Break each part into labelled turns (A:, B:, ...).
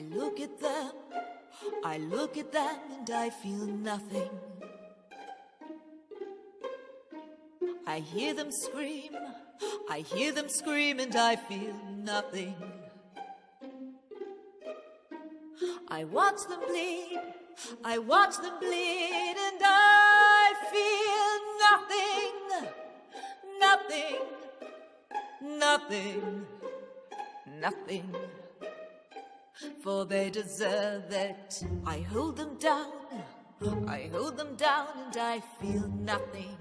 A: look at them, I look at them and I feel nothing. I hear them scream, I hear them scream and I feel nothing. I watch them bleed, I watch them bleed and I feel nothing, nothing, nothing, nothing. For they deserve it. I hold them down, I hold them down and I feel nothing.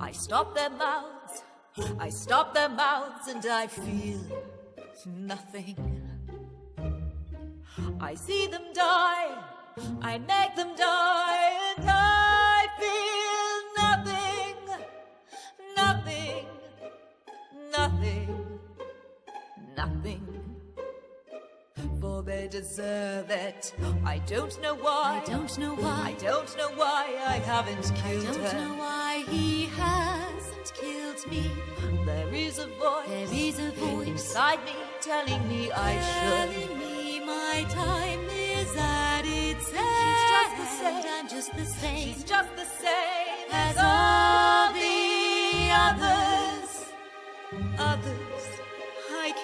A: I stop their mouths, I stop their mouths and I feel nothing. I see them die, I make them die and I feel nothing, nothing, nothing, nothing. For they deserve it. I don't know why.
B: I don't know why.
A: I don't know why I haven't killed her.
B: I don't
A: her.
B: know why he hasn't killed me.
A: There is a voice.
B: There is a voice
A: inside me telling me I should.
B: telling me my time is at its end.
A: She's just the same.
B: I'm just the same
A: She's just the same
B: as
A: as all the others. Others.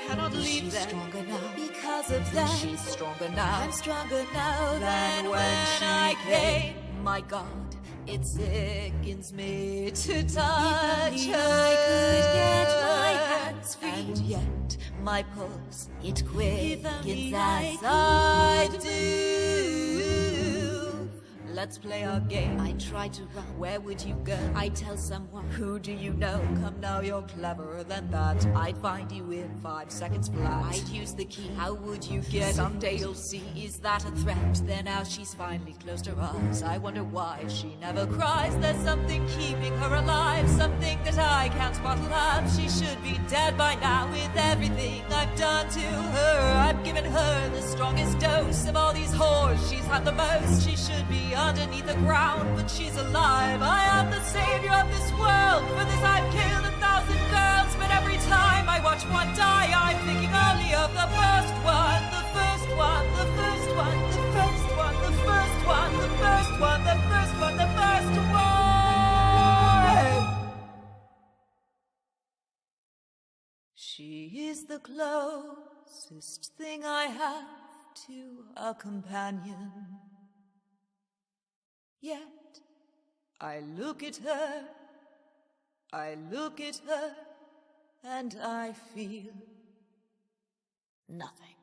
A: I cannot leave
B: She's
A: them
B: stronger now
A: because of them.
B: She's stronger now.
A: I'm stronger now
B: than
A: than
B: when she
A: I
B: came.
A: came. My God, it sickens me to touch her.
B: I could get my hands free.
A: And yet my pulse it quickens as
B: I
A: I do. Let's play our game.
B: I try to run.
A: Where would you go?
B: I tell someone
A: Who do you know? Come now, you're cleverer than that. I'd find you in five seconds flat.
B: I'd use the key.
A: How would you get? Someday you'll see. Is that a threat? Then now she's finally closed her eyes. I wonder why she never cries. There's something keeping her alive. Something that I can't bottle up. She should be dead by now with everything I've done to her. I've given her the strongest dose of all these whores. She's had the most. She should be underneath the ground, but she's alive. I am the savior of this world. For this I've killed a thousand girls, but every time I watch one die, I'm thinking only of the first one, the first one, the first one, the first one, the first one, the first one, the first one, the first one. She is the closest thing I have to a companion. Yet I look at her, I look at her, and I feel nothing.